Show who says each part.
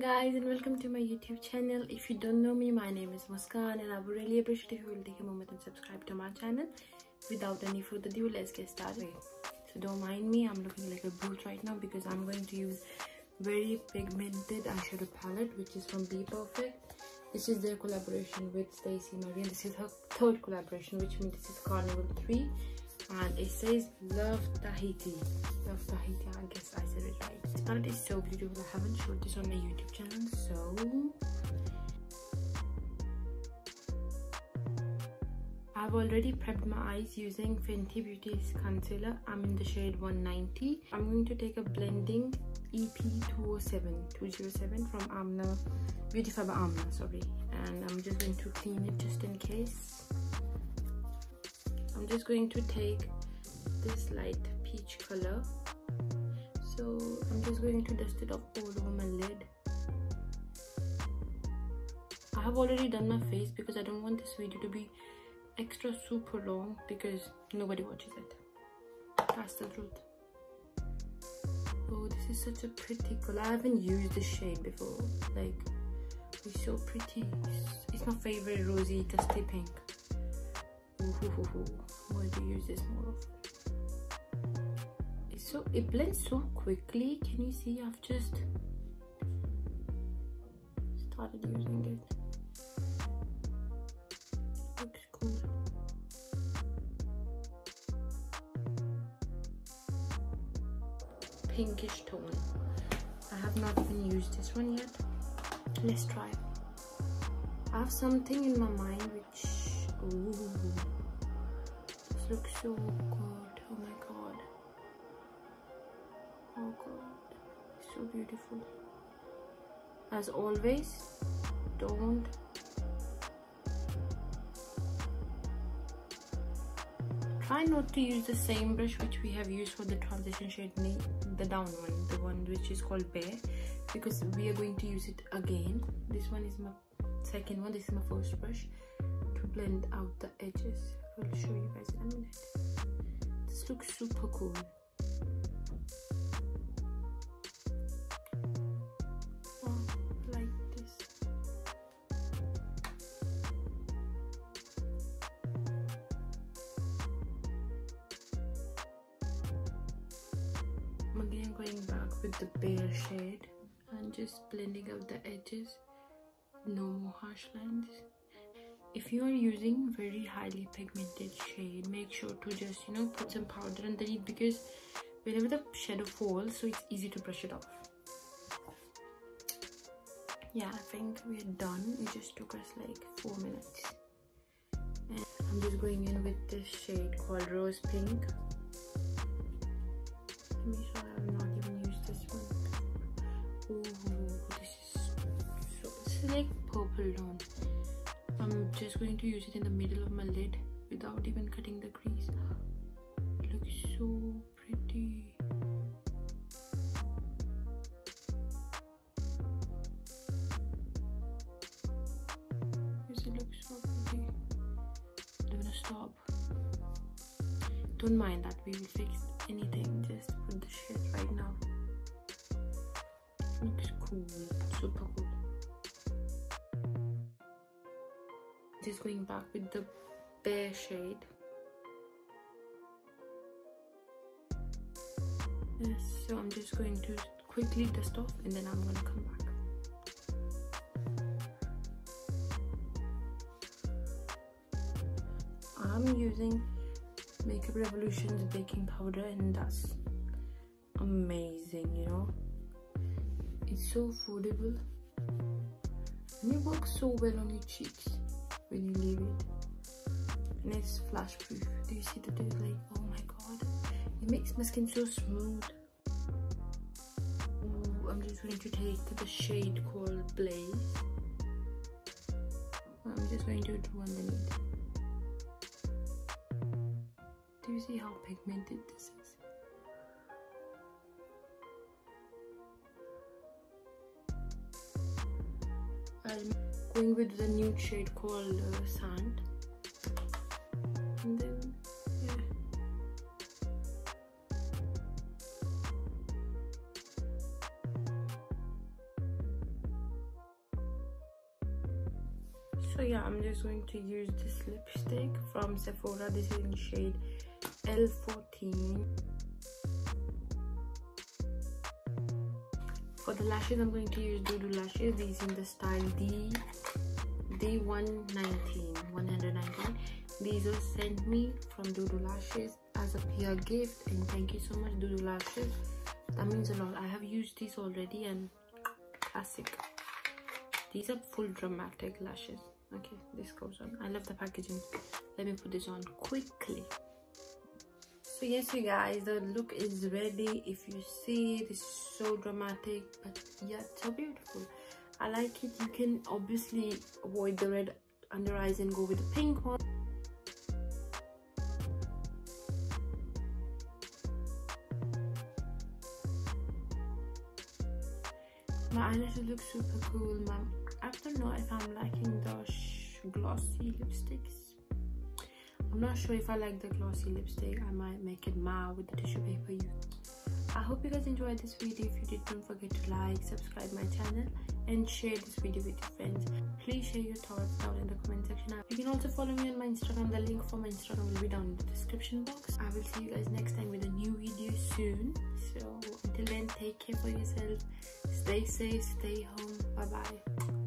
Speaker 1: guys and welcome to my youtube channel. If you don't know me my name is muskan and i would really appreciate if you will take a moment and subscribe to my channel. Without any further ado let's get started. So don't mind me i'm looking like a brute right now because i'm going to use very pigmented eyeshadow palette which is from BPerfect. This is their collaboration with Stacey Marie this is her third collaboration which means this is carnival 3 and it says love tahiti love tahiti i guess i said it right this palette is so beautiful i haven't showed this on my youtube channel so I've already prepped my eyes using Fenty Beauty's concealer. I'm in the shade 190. I'm going to take a blending EP207 207 from Amna Beauty Amna, sorry. And I'm just going to clean it just in case. I'm just going to take this light peach color. So I'm just going to dust it off all over my lid. I have already done my face because I don't want this video to be extra super long because nobody watches it. That's the truth. Oh this is such a pretty color. I haven't used this shade before. Like it's so pretty. It's, it's my favorite rosy dusty pink going to use this more often so it blends so quickly can you see i've just started using it pinkish tone. I have not even used this one yet. Let's try. I have something in my mind which, ooh, this looks so good. Oh my god. Oh god, so beautiful. As always, don't try not to use the same brush which we have used for the transition shade the down one the one which is called bare because we are going to use it again this one is my second one this is my first brush to blend out the edges. I'll show you guys in a minute. This looks super cool. Oh, like this. I'm again going back with the bare shade and just blending out the edges. No more harsh lines if you are using very highly pigmented shade make sure to just you know put some powder underneath because whenever the shadow falls so it's easy to brush it off. Yeah i think we're done. It just took us like four minutes. And i'm just going in with this shade called rose pink. Let me show I've not even used this one. Oh, this is so this is like purple tone. Going to use it in the middle of my lid without even cutting the crease. It looks so pretty. Does it look so pretty? I'm gonna stop. Don't mind that we will fix anything just put the shit right now looks cool super cool just going back with the bare shade. Yes so i'm just going to quickly dust off and then i'm gonna come back. I'm using Makeup Revolution's baking powder and that's amazing, you know. It's so affordable and it works so well on your cheeks when you leave it. And it's flash proof. Do you see the dude like, oh my god. It makes my skin so smooth. Ooh, I'm just going to take the shade called Blaze. I'm just going to do underneath. Do you see how pigmented this is? I'm going with the nude shade called uh, Sand. And then, yeah. So yeah, I'm just going to use this lipstick from Sephora. This is in shade L14. For the lashes i'm going to use doodoo lashes. These in the style d d119 119 these were sent me from doodoo lashes as a PR gift and thank you so much doodoo lashes. That means a lot. I have used these already and classic. These are full dramatic lashes. Okay this goes on. I love the packaging. Let me put this on quickly so yes you guys the look is ready. If you see is so dramatic but yeah so beautiful. I like it. You can obviously avoid the red under eyes and go with the pink one. My eyelashes look super cool. Mom i don't know if i'm liking the glossy lipsticks i'm not sure if i like the glossy lipstick. I might make it matte with the tissue paper. You. i hope you guys enjoyed this video. If you did don't forget to like subscribe my channel and share this video with your friends. Please share your thoughts down in the comment section. You can also follow me on my instagram. The link for my instagram will be down in the description box. I will see you guys next time with a new video soon. So until then take care for yourself. Stay safe stay home. Bye bye